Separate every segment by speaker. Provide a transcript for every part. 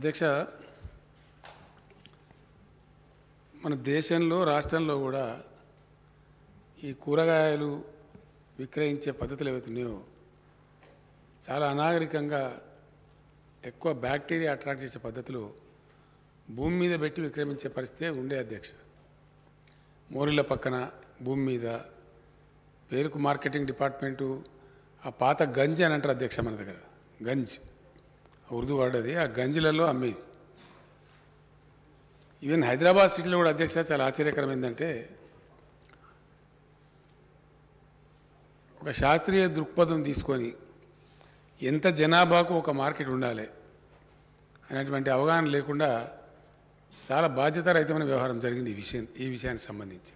Speaker 1: అధ్యక్ష మన దేశంలో రాష్ట్రంలో కూడా ఈ కూరగాయలు విక్రయించే పద్ధతులు ఏవైతున్నాయో చాలా అనాగరికంగా ఎక్కువ బ్యాక్టీరియా అట్రాక్ట్ చేసే పద్ధతులు భూమి మీద పెట్టి విక్రమించే పరిస్థితే ఉండే అధ్యక్ష. మోరిల పక్కన భూమి మీద పేరుకు మార్కెటింగ్ డిపార్ట్మెంటు ఆ పాత గంజి అని అంటారు అధ్యక్ష మన దగ్గర. గంజ్. ఉర్దూ వర్డ్ అది ఆ గంజిలలో అమ్మేది ఈవెన్ హైదరాబాద్ సిటీలో కూడా అధ్యక్ష చాలా ఆశ్చర్యకరం ఏంటంటే ఒక శాస్త్రీయ దృక్పథం తీసుకొని ఎంత జనాభాకు ఒక మార్కెట్ ఉండాలి అనేటువంటి అవగాహన లేకుండా చాలా బాధ్యత రహితమైన వ్యవహారం జరిగింది ఈ విషయం ఈ విషయానికి సంబంధించి.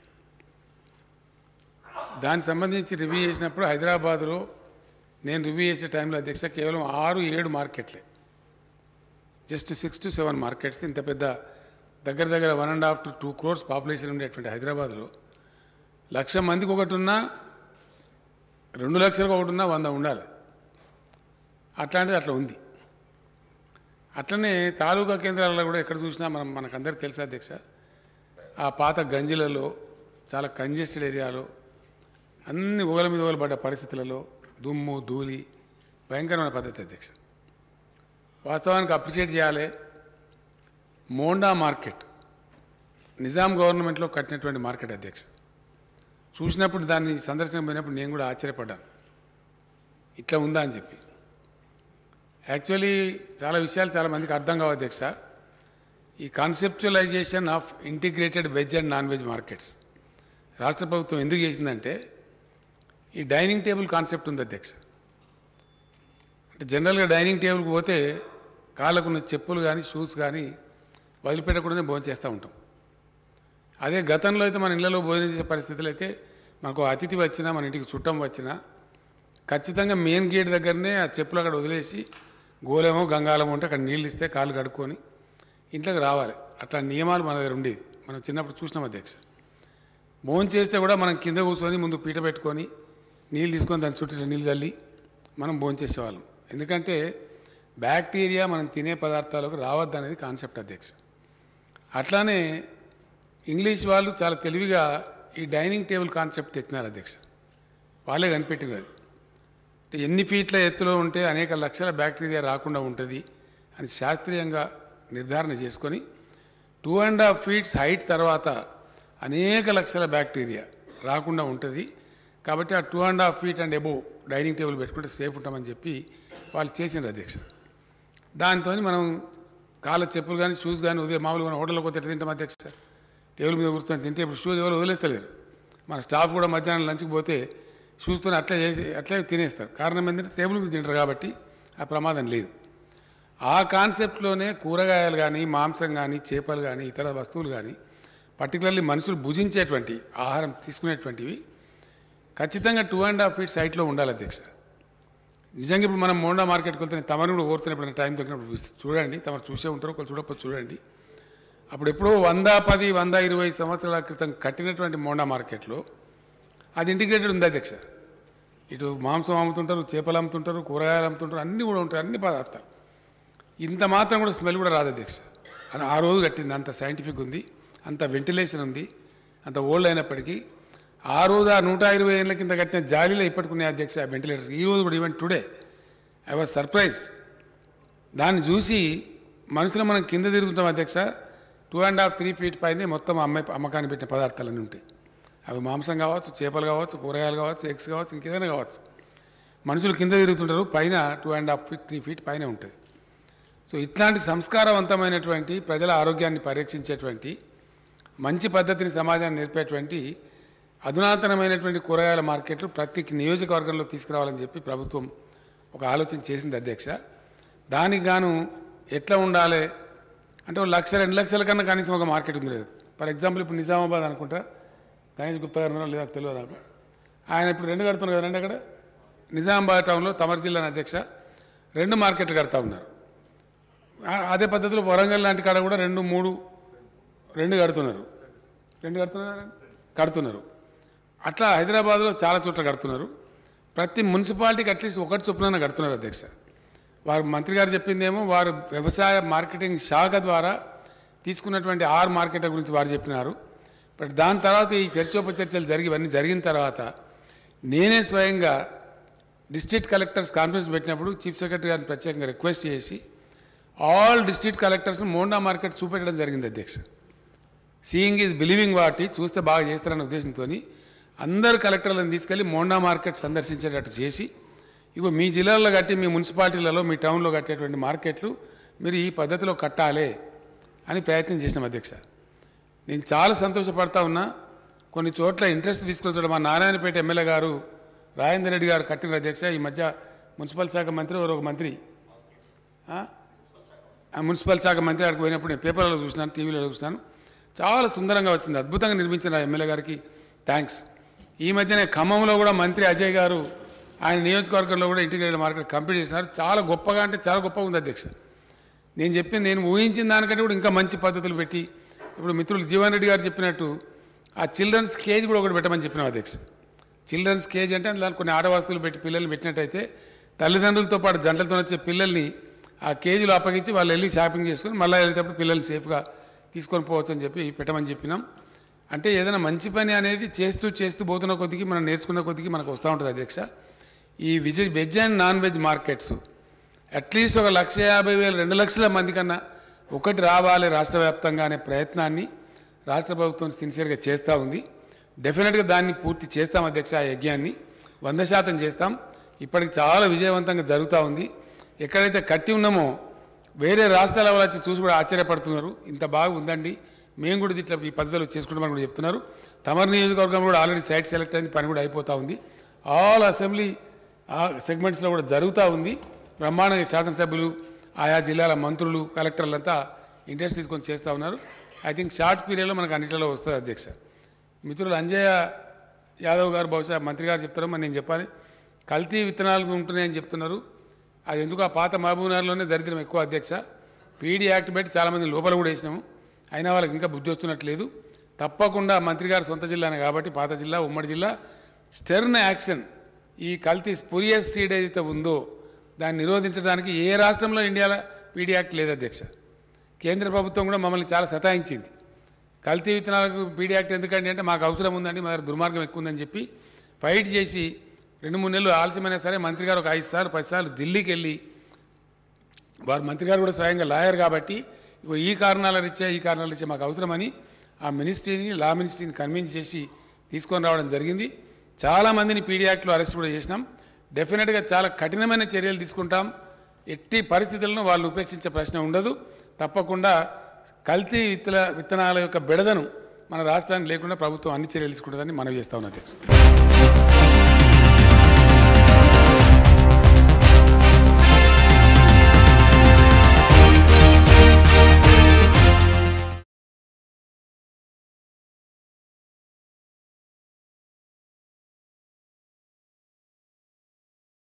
Speaker 1: దానికి సంబంధించి రివ్యూ చేసినప్పుడు హైదరాబాద్లో నేను రివ్యూ చేసే టైంలో అధ్యక్ష కేవలం ఆరు ఏడు మార్కెట్లే. Just six to seven markets ఇంత పెద్ద దగ్గర దగ్గర one and half to two crores population ఉండేటువంటి హైదరాబాద్లో. లక్ష మందికి ఒకటి ఉన్నా రెండు లక్షలకు ఒకటి ఉన్నా వంద ఉండాలి. అట్లాంటిది అట్లా ఉంది. అట్లనే తాలూకా కేంద్రాలలో కూడా ఎక్కడ చూసినా మనం మనకందరికి తెలుసా అధ్యక్ష ఆ పాత గంజిలలో చాలా కంజెస్టెడ్ ఏరియాలో అన్ని ఊగల మీద ఊగలబడ్డ పరిస్థితులలో దుమ్ము ధూళి భయంకరమైన పద్ధతి అధ్యక్ష. వాస్తవానికి అప్రిషియేట్ చేయాలి. మోండా మార్కెట్. నిజాం గవర్నమెంట్లో కట్టినటువంటి మార్కెట్ అధ్యక్ష. చూసినప్పుడు దాన్ని సందర్శన పోయినప్పుడు నేను కూడా ఆశ్చర్యపడ్డాను. ఇట్లా ఉందా అని చెప్పి. యాక్చువల్లీ చాలా విషయాలు చాలామందికి అర్థం కావు అధ్యక్ష. ఈ conceptualisation of integrated veg and non veg markets రాష్ట్ర ప్రభుత్వం ఎందుకు చేసిందంటే ఈ డైనింగ్ టేబుల్ కాన్సెప్ట్ ఉంది అధ్యక్ష. అంటే జనరల్గా డైనింగ్ టేబుల్కి పోతే కాళ్ళకున్న చెప్పులు కానీ షూస్ కానీ వదిలిపెట్టకుండానే భోజనం చేస్తూ ఉంటాం. అదే గతంలో అయితే మన ఇళ్ళలో భోజనం చేసే పరిస్థితులు అయితే మనకు అతిథి వచ్చినా మన ఇంటికి చుట్టం వచ్చినా ఖచ్చితంగా మెయిన్ గేట్ దగ్గరనే ఆ చెప్పులు అక్కడ వదిలేసి గోలేమో గంగాలమో ఉంటే అక్కడ నీళ్ళు ఇస్తే కాళ్ళు కడుక్కొని ఇంట్లోకి రావాలి. అట్లా నియమాలు మన దగ్గర ఉండేది మనం చిన్నప్పుడు చూసినాం అధ్యక్ష. భోజనం చేస్తే కూడా మనం కింద కూర్చొని ముందు పీట పెట్టుకొని నీళ్ళు తీసుకొని దాని చుట్టూ నీళ్ళు చల్లి మనం భోజనం చేసేవాళ్ళం. ఎందుకంటే బ్యాక్టీరియా మనం తినే పదార్థాలకు రావద్దనేది కాన్సెప్ట్ అధ్యక్ష. అట్లానే ఇంగ్లీష్ వాళ్ళు చాలా తెలివిగా ఈ డైనింగ్ టేబుల్ కాన్సెప్ట్ తెచ్చినారు అధ్యక్ష. వాళ్ళే కనిపెట్టినది అంటే ఎన్ని ఫీట్ల ఎత్తులో ఉంటే అనేక లక్షల బ్యాక్టీరియా రాకుండా ఉంటుంది అని శాస్త్రీయంగా నిర్ధారణ చేసుకొని two and half feets height తర్వాత అనేక లక్షల బ్యాక్టీరియా రాకుండా ఉంటుంది. కాబట్టి ఆ two and half feet and above dining table పెట్టుకుంటే సేఫ్ ఉంటామని చెప్పి వాళ్ళు చేసినారు అధ్యక్ష. దాంతో మనం కాళ్ళ చెప్పులు కానీ షూస్ కానీ ఉదయం మామూలుగా మనం హోటల్లో పోతే ఎట్లా తింటాం అధ్యక్ష? టేబుల్ మీద కూర్చొని తింటే ఇప్పుడు షూస్ ఎవరు వదిలేస్తలేరు. మన స్టాఫ్ కూడా మధ్యాహ్నం లంచ్కి పోతే షూస్తో అట్లే చేసి అట్లే తినేస్తారు. కారణం ఏంటంటే టేబుల్ మీద తింటారు కాబట్టి ఆ ప్రమాదం లేదు. ఆ కాన్సెప్ట్లోనే కూరగాయలు కానీ మాంసం కానీ చేపలు కానీ ఇతర వస్తువులు కానీ పర్టికులర్లీ మనుషులు భుజించేటువంటి ఆహారం తీసుకునేటువంటివి ఖచ్చితంగా టూ అండ్ హాఫ్ ఫీట్ సైట్లో ఉండాలి అధ్యక్ష. నిజంగా ఇప్పుడు మనం మోండా మార్కెట్కి వెళ్తే తమరు కూడా కోరుతున్నప్పుడు టైం దొరికినప్పుడు చూడండి. తమరు చూసే ఉంటారు ఒకరు చూడకపోతే చూడండి. అప్పుడు ఎప్పుడో వంద పది వంద ఇరవై సంవత్సరాల క్రితం కట్టినటువంటి మోండా మార్కెట్లో అది ఇంటిగ్రేటెడ్ ఉంది అధ్యక్ష. ఇటు మాంసం అమ్ముతుంటారు చేపలు అమ్ముతుంటారు కూరగాయలు అమ్ముతుంటారు అన్నీ కూడా ఉంటారు అన్ని పదార్థాలు. ఇంత మాత్రం కూడా స్మెల్ కూడా రాదు అధ్యక్ష. అని ఆ రోజు కట్టింది అంత సైంటిఫిక్ ఉంది అంత వెంటిలేషన్ ఉంది అంత ఓల్డ్ అయినప్పటికీ ఆ రోజు ఆ నూట ఇరవై ఏళ్ళ కింద కట్టిన జాలీలో ఇప్పటికునే అధ్యక్ష వెంటిలేటర్స్ ఈ రోజు కూడా even today I was surprise దాన్ని చూసి మనుషులు మనం కింద తిరుగుతుంటాం అధ్యక్ష. Two and half three feet పైనే మొత్తం అమ్మాయి అమ్మకాన్ని పెట్టిన పదార్థాలన్నీ ఉంటాయి. అవి మాంసం కావచ్చు చేపలు కావచ్చు కూరగాయలు కావచ్చు ఎగ్స్ కావచ్చు ఇంకేదైనా కావచ్చు. మనుషులు కింద తిరుగుతుంటారు పైన two and half feet three feet పైన ఉంటుంది సో ఇట్లాంటి సంస్కారవంతమైనటువంటి ప్రజల ఆరోగ్యాన్ని పరీక్షించేటువంటి మంచి పద్ధతిని సమాజాన్ని నేర్పేటువంటి అధునాతనమైనటువంటి కూరగాయల మార్కెట్లు ప్రతి నియోజకవర్గంలో తీసుకురావాలని చెప్పి ప్రభుత్వం ఒక ఆలోచన చేసింది అధ్యక్ష. దానికి గాను ఎట్లా ఉండాలి? అంటే ఒక లక్ష రెండు లక్షల కన్నా కనీసం ఒక మార్కెట్ ఉంది లేదు. ఫర్ ఎగ్జాంపుల్ ఇప్పుడు నిజామాబాద్ అనుకుంటా గణేష్ గుప్తా గారు ఉన్నారో లేదా తెలియదు నాకు. ఆయన ఇప్పుడు రెండు కడుతున్నారు కదండి అక్కడ నిజామాబాద్ టౌన్లో తమర్ జిల్లా అధ్యక్ష రెండు మార్కెట్లు కడతా ఉన్నారు. అదే పద్ధతిలో వరంగల్ లాంటి కాడ కూడా రెండు మూడు రెండు కడుతున్నారు. రెండు కడుతున్నారు? కడుతున్నారు. అట్లా హైదరాబాద్లో చాలా చోట్ల కడుతున్నారు. ప్రతి మున్సిపాలిటీకి అట్లీస్ట్ ఒకటి చొప్పున కడుతున్నారు అధ్యక్ష. వారు మంత్రి గారు చెప్పిందేమో వారు వ్యవసాయ మార్కెటింగ్ శాఖ ద్వారా తీసుకున్నటువంటి ఆరు మార్కెట్ల గురించి వారు చెప్పినారు. బట్ దాని తర్వాత ఈ చర్చోపచర్చలు జరిగి ఇవన్నీ జరిగిన తర్వాత నేనే స్వయంగా డిస్ట్రిక్ట్ కలెక్టర్స్ కాన్ఫరెన్స్ పెట్టినప్పుడు చీఫ్ సెక్రటరీ గారిని ప్రత్యేకంగా రిక్వెస్ట్ చేసి ఆల్ డిస్ట్రిక్ట్ కలెక్టర్స్ను మోండా మార్కెట్ చూపెట్టడం జరిగింది అధ్యక్ష. సీయింగ్ ఈజ్ బిలీవింగ్ వాటి చూస్తే బాగా చేస్తారనే ఉద్దేశంతో అందరు కలెక్టర్లను తీసుకెళ్ళి మోండా మార్కెట్ సందర్శించేటట్టు చేసి ఇగో మీ జిల్లాల్లో కట్టి మీ మున్సిపాలిటీలలో మీ టౌన్లో కట్టేటువంటి మార్కెట్లు మీరు ఈ పద్ధతిలో కట్టాలి అని ప్రయత్నం చేసినాం అధ్యక్ష. నేను చాలా సంతోషపడతా ఉన్నా. కొన్ని చోట్ల ఇంట్రెస్ట్ తీసుకొచ్చాడు మా నారాయణపేట ఎమ్మెల్యే గారు రాజేందర్ రెడ్డి గారు కట్టిన అధ్యక్ష. ఈ మధ్య మున్సిపల్ శాఖ మంత్రి ఒక మంత్రి. ఆ? మున్సిపల్ శాఖ మంత్రి ఆడికి పోయినప్పుడు నేను పేపర్లో చూసినాను టీవీలో చూసినాను. చాలా సుందరంగా వచ్చింది అద్భుతంగా నిర్మించిన ఎమ్మెల్యే గారికి థ్యాంక్స్. ఈ మధ్యనే ఖమ్మంలో కూడా మంత్రి అజయ్ గారు ఆయన నియోజకవర్గంలో కూడా ఇంటిగ్రేటెడ్ మార్కెట్ కంప్లీట్ చేసినారు చాలా గొప్పగా అంటే చాలా గొప్పగా ఉంది అధ్యక్ష. నేను చెప్పిన నేను ఊహించిన దానికంటే కూడా ఇంకా మంచి పద్ధతులు పెట్టి ఇప్పుడు మిత్రులు జీవన్ రెడ్డి గారు చెప్పినట్టు ఆ చిల్డ్రన్స్ కేజ్ కూడా ఒకటి పెట్టమని చెప్పినాం అధ్యక్ష. చిల్డ్రన్స్ కేజ్ అంటే దాని కొన్ని ఆట వస్తువులు పెట్టి పిల్లల్ని పెట్టినట్టయితే తల్లిదండ్రులతో పాటు జంటలతో వచ్చే పిల్లల్ని ఆ కేజీలో అప్పగించి వాళ్ళు వెళ్ళి షాపింగ్ చేసుకొని మళ్ళీ వెళ్ళేటప్పుడు పిల్లల్ని సేఫ్గా తీసుకొని పోవచ్చు అని చెప్పి పెట్టమని చెప్పినాం. అంటే ఏదైనా మంచి పని అనేది చేస్తూ చేస్తూ పోతున్న కొద్దికి మనం నేర్చుకున్న కొద్దికి మనకు వస్తూ ఉంటుంది అధ్యక్ష. ఈ veg veg and non veg markets at least ఒక లక్ష యాభై వేలు రెండు లక్షల మంది కన్నా ఒకటి రావాలి రాష్ట్ర వ్యాప్తంగా అనే ప్రయత్నాన్ని రాష్ట్ర ప్రభుత్వం సిన్సియర్గా చేస్తూ ఉంది. డెఫినెట్గా దాన్ని పూర్తి చేస్తాం అధ్యక్ష ఆ యజ్ఞాన్ని. వంద శాతం చేస్తాం. ఇప్పటికి చాలా విజయవంతంగా జరుగుతూ ఉంది. ఎక్కడైతే కట్టి ఉన్నామో వేరే రాష్ట్రాల వాళ్ళు వచ్చి చూసి కూడా ఆశ్చర్యపడుతున్నారు. ఇంత బాగా ఉందండి. మేము కూడా ఇట్లా ఈ పద్ధతిలో చేసుకుంటామని కూడా చెప్తున్నారు. తమరి నియోజకవర్గం కూడా ఆల్రెడీ సైట్ సెలెక్ట్ అయింది పని కూడా అయిపోతూ ఉంది. ఆల్ అసెంబ్లీ ఆ సెగ్మెంట్స్లో కూడా జరుగుతూ ఉంది. బ్రహ్మాండంగా శాసనసభ్యులు ఆయా జిల్లాల మంత్రులు కలెక్టర్లంతా ఇంట్రెస్ట్ తీసుకొని చేస్తూ ఉన్నారు. ఐ థింక్ షార్ట్ పీరియడ్లో మనకు అన్నింటిలో వస్తుంది అధ్యక్ష. మిత్రులు అంజయ్య యాదవ్ గారు బహుశా మంత్రి గారు చెప్తారో మరి నేను చెప్పాలి. కల్తీ విత్తనాలు ఉంటున్నాయని చెప్తున్నారు. అది ఎందుకు ఆ పాత మహబూబ్నగర్లోనే దరిద్రం ఎక్కువ అధ్యక్ష. పీడీ యాక్ట్ పెట్టి చాలామంది లోపల కూడా వేసినాము. అయినా వాళ్ళకి ఇంకా బుద్ధి వస్తున్నట్లేదు. తప్పకుండా మంత్రి గారు సొంత జిల్లానే కాబట్టి పాత జిల్లా ఉమ్మడి జిల్లా. స్టెర్న్ యాక్షన్ ఈ కల్తీ స్పురియస్ సీడ్ ఏదైతే ఉందో దాన్ని నిరోధించడానికి ఏ రాష్ట్రంలో ఇండియాలో పీడీ యాక్ట్ లేదు అధ్యక్ష. కేంద్ర ప్రభుత్వం కూడా మమ్మల్ని చాలా సతాయించింది. కల్తీ విత్తనాలకు పీడీ యాక్ట్ ఎందుకండి అంటే మాకు అవసరం ఉందండి మా దగ్గర దుర్మార్గం ఎక్కువ ఉందని చెప్పి ఫైట్ చేసి రెండు మూడు నెలలు ఆలస్యమైనా సరే మంత్రి గారు ఒక ఐదు సార్లు పది సార్లు ఢిల్లీకి వెళ్ళి వారు మంత్రి గారు కూడా స్వయంగా లాయర్ కాబట్టి ఈ కారణాల రీత్యా ఈ కారణాల రీత్యా మాకు అవసరమని ఆ మినిస్ట్రీని లా మినిస్ట్రీని కన్విన్స్ చేసి తీసుకొని రావడం జరిగింది. చాలామందిని పీడీ యాక్ట్లో అరెస్ట్ కూడా చేసినాం. డెఫినెట్గా చాలా కఠినమైన చర్యలు తీసుకుంటాం. ఎట్టి పరిస్థితులను వాళ్ళు ఉపేక్షించే ప్రశ్న ఉండదు. తప్పకుండా కల్తీ విత్తన విత్తనాల యొక్క బెడదను మన రాష్ట్రానికి లేకుండా ప్రభుత్వం అన్ని చర్యలు తీసుకుంటుందని మనవి చేస్తా ఉన్నది